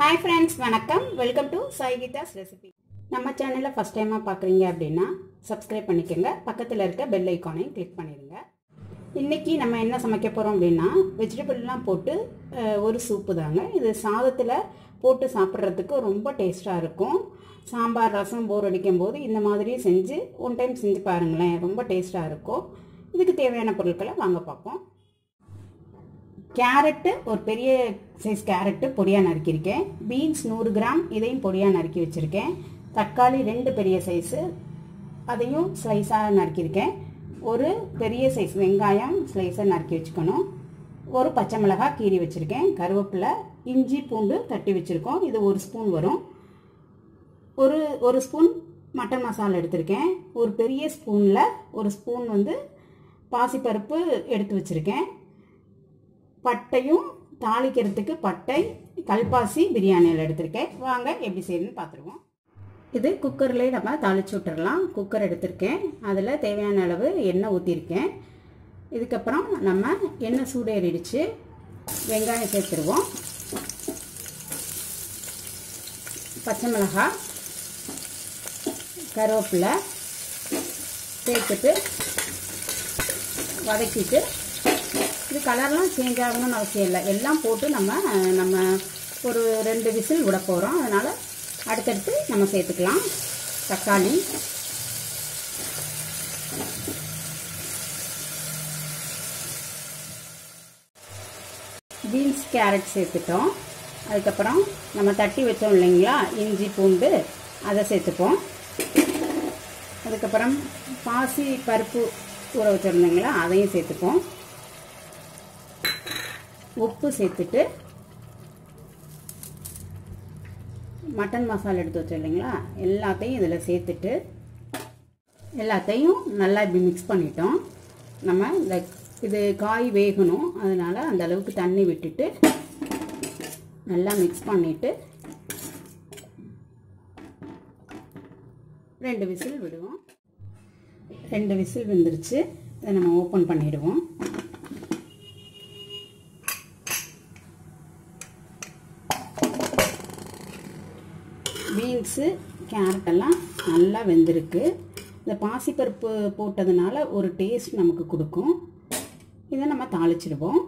Hi friends வணக்கம். Welcome to சாய்கீதாஸ் recipe நம்ம சேனலை ஃபஸ்ட் டைமாக பார்க்குறீங்க அப்படின்னா சப்ஸ்கிரைப் பண்ணிக்கோங்க. பக்கத்தில் இருக்க பெல் ஐக்கானையும் கிளிக் பண்ணிடுங்க. இன்றைக்கி நம்ம என்ன சமைக்க போகிறோம் அப்படின்னா வெஜிடபிள்லாம் போட்டு ஒரு சூப்பு தாங்க. இது சாதத்தில் போட்டு சாப்பிட்றதுக்கு ரொம்ப டேஸ்ட்டாக இருக்கும். சாம்பார் ரசம் போர் அடிக்கும் போது இந்த மாதிரி செஞ்சு ஒன் டைம் செஞ்சு பாருங்களேன். ரொம்ப டேஸ்ட்டாக இருக்கும். இதுக்கு தேவையான பொருட்களை வாங்க பார்ப்போம். கேரட்டு ஒரு பெரிய சைஸ் கேரட்டு பொடியாக நறுக்கியிருக்கேன். பீன்ஸ் நூறு கிராம் இதையும் பொடியாக நறுக்கி வச்சுருக்கேன். தக்காளி ரெண்டு பெரிய சைஸு அதையும் ஸ்லைஸாக நறுக்கியிருக்கேன். ஒரு பெரிய சைஸ் வெங்காயம் ஸ்லைஸாக நறுக்கி வச்சுக்கணும். ஒரு பச்சை மிளகாய் கீறி வச்சுருக்கேன். கருவேப்பிலை இஞ்சி பூண்டு தட்டி வச்சுருக்கோம். இது ஒரு ஸ்பூன் வரும். ஒரு ஒரு ஸ்பூன் மட்டன் மசாலா எடுத்திருக்கேன். ஒரு பெரிய ஸ்பூனில் ஒரு ஸ்பூன் வந்து பாசிப்பருப்பு எடுத்து வச்சுருக்கேன். பட்டையும் தாளிக்கிறதுக்கு பட்டை கல்பாசி பிரியாணியில் எடுத்திருக்கேன். வாங்க எப்படி செய்யணும்னு பார்த்துருவோம். இது குக்கர்லேயே நம்ம தாளிச்சு விட்டுறலாம். குக்கர் எடுத்திருக்கேன். அதில் தேவையான அளவு எண்ணெய் ஊற்றிருக்கேன் இதுக்கப்புறம் நம்ம எண்ணெய் சூடேறிடுச்சு. வெங்காயம் சேர்த்துருவோம். பச்சை மிளகாய் கருவேப்பிலை சேர்த்துட்டு வதக்கிட்டு இது கலர்லாம் சேஞ்ச் ஆகணும்னு அவசியம் இல்லை. எல்லாம் போட்டு நம்ம நம்ம ஒரு ரெண்டு விசில் விட போகிறோம் அதனால் அடுத்தடுத்து நம்ம சேர்த்துக்கலாம். தக்காளி. பீன்ஸ் கேரட் சேர்த்துட்டோம். அதுக்கப்புறம் நம்ம தட்டி வச்சோம் இல்லைங்களா? இஞ்சி பூண்டு அதை சேர்த்துப்போம். அதுக்கப்புறம் பாசி பருப்பு ஊற வச்சுருந்தீங்களா அதையும் சேர்த்துப்போம். உப்பு சேர்த்துட்டு மட்டன் மசாலா எடுத்து வச்சோம் இல்லைங்களா? எல்லாத்தையும் இதில் சேர்த்துட்டு எல்லாத்தையும் நல்லா இப்படி மிக்ஸ் பண்ணிட்டோம். நம்ம இந்த இது காய் வேகணும். அதனால் அந்த அளவுக்கு தண்ணி விட்டுட்டு நல்லா மிக்ஸ் பண்ணிவிட்டு ரெண்டு விசில் விடுவோம். ரெண்டு விசில் வந்துருச்சு இதை நம்ம ஓப்பன் பண்ணிவிடுவோம் பீன்ஸு கேரட்டெல்லாம் நல்லா வெந்திருக்கு. இந்த பாசிப்பருப்பு போட்டதுனால ஒரு டேஸ்ட் நமக்கு கொடுக்கும். இதை நம்ம தாளிச்சிடுவோம்.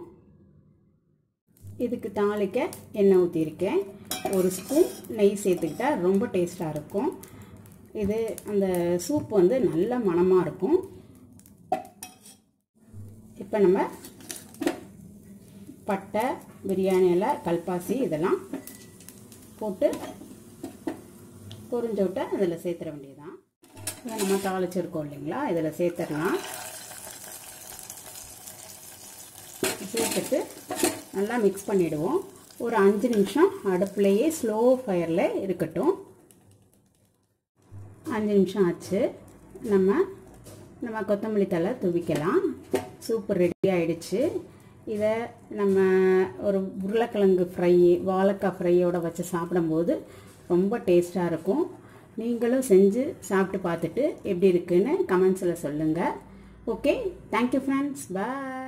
இதுக்கு தாளிக்க எண்ணெய் ஊற்றிருக்கேன் ஒரு ஸ்பூன் நெய் சேர்த்துக்கிட்டா ரொம்ப டேஸ்ட்டாக இருக்கும். இது அந்த சூப் வந்து நல்ல மணமாக இருக்கும். இப்போ நம்ம பட்டை பிரியாணி இலை கல்பாசி இதெல்லாம் போட்டு பொரிஞ்ச விட்டா அதில் சேர்த்துற வேண்டியதுதான். இதை நம்ம தாளிச்சிருக்கோம் இல்லைங்களா? இதில் சேர்த்துடலாம். சேர்த்துட்டு நல்லா மிக்ஸ் பண்ணிவிடுவோம் ஒரு அஞ்சு நிமிஷம் அடுப்புலையே ஸ்லோ ஃபயரில் இருக்கட்டும். அஞ்சு நிமிஷம் ஆச்சு. நம்ம நம்ம கொத்தமல்லி தலை துவிக்கலாம். சூப்பர் ரெடி ஆகிடுச்சு இதை நம்ம ஒரு உருளைக்கிழங்கு ஃப்ரை வாழைக்காய் ஃப்ரையோடு வச்சு சாப்பிடும்போது ரொம்ப டேஸ்ட்டாக இருக்கும். நீங்களும் செஞ்சு சாப்பிட்டு பார்த்துட்டு எப்படி இருக்குன்னு கமெண்ட்ஸில் சொல்லுங்கள் ஓகே தேங்க்யூ ஃப்ரெண்ட்ஸ் பாய்